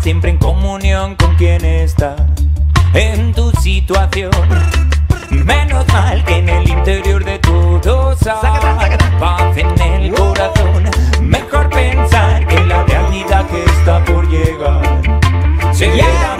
siempre en comunión con quien está en tu situación. Menos mal que en el interior de todos hay paz en el corazón. Mejor pensar que la realidad que está por llegar se.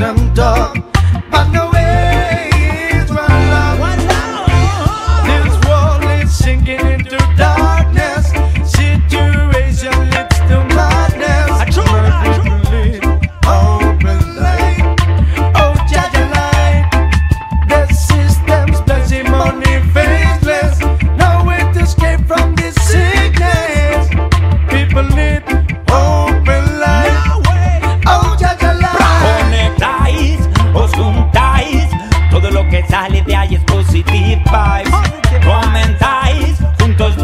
I'm.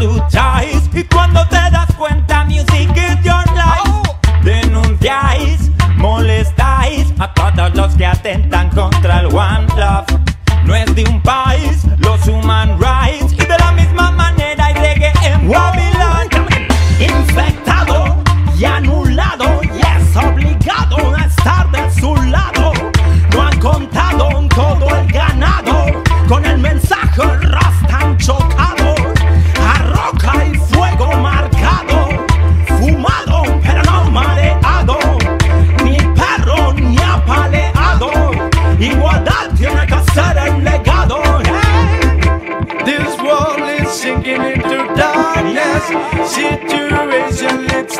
lucháis y cuando te das cuenta, music is your life. Oh. Denunciáis, molestáis a todos los que atentan contra el One Love. No es de un país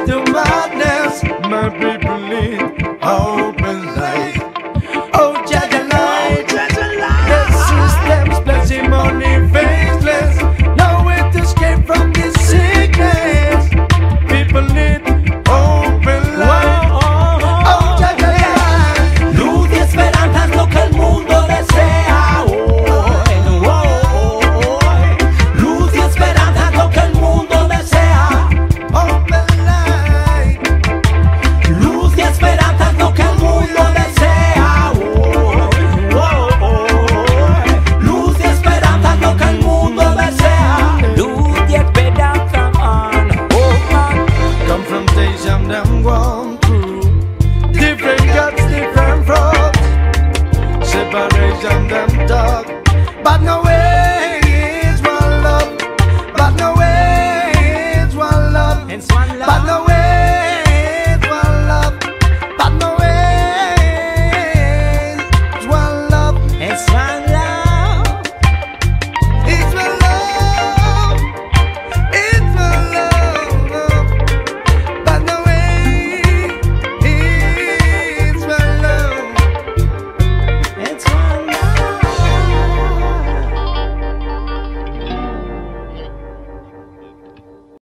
the madness, my brain.